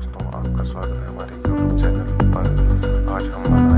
दोस्तों आपका स्वागत है हमारे यूट्यूब चैनल पर। आज हम